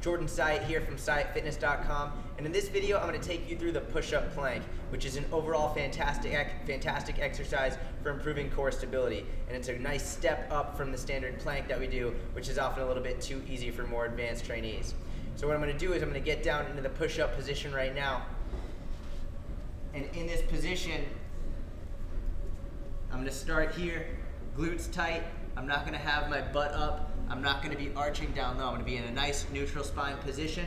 Jordan Syatt here from SyattFitness.com, and in this video I'm going to take you through the push-up plank, which is an overall fantastic, fantastic exercise for improving core stability, and it's a nice step up from the standard plank that we do, which is often a little bit too easy for more advanced trainees. So what I'm going to do is I'm going to get down into the push-up position right now, and in this position, I'm going to start here, glutes tight. I'm not going to have my butt up I'm not gonna be arching down low. I'm gonna be in a nice neutral spine position.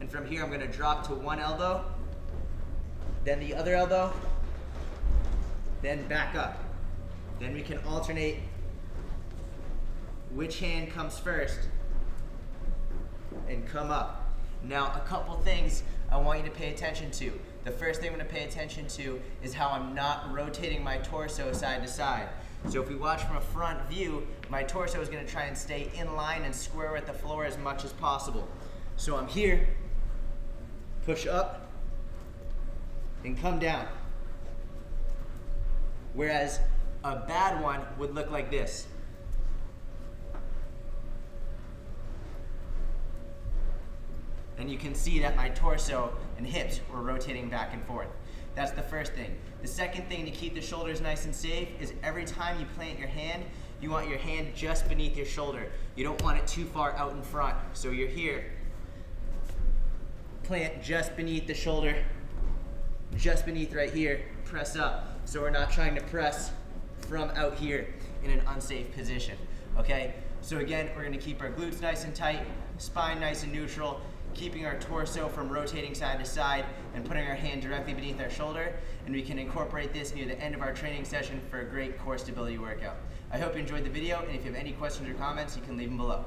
And from here, I'm gonna drop to one elbow, then the other elbow, then back up. Then we can alternate which hand comes first and come up. Now, a couple things I want you to pay attention to. The first thing I'm gonna pay attention to is how I'm not rotating my torso side to side. So if we watch from a front view, my torso is gonna try and stay in line and square with the floor as much as possible. So I'm here, push up, and come down. Whereas a bad one would look like this. And you can see that my torso and hips were rotating back and forth. That's the first thing. The second thing to keep the shoulders nice and safe is every time you plant your hand, you want your hand just beneath your shoulder. You don't want it too far out in front. So you're here, plant just beneath the shoulder, just beneath right here, press up. So we're not trying to press from out here in an unsafe position, okay? So again, we're gonna keep our glutes nice and tight, spine nice and neutral, keeping our torso from rotating side to side and putting our hand directly beneath our shoulder. And we can incorporate this near the end of our training session for a great core stability workout. I hope you enjoyed the video, and if you have any questions or comments, you can leave them below.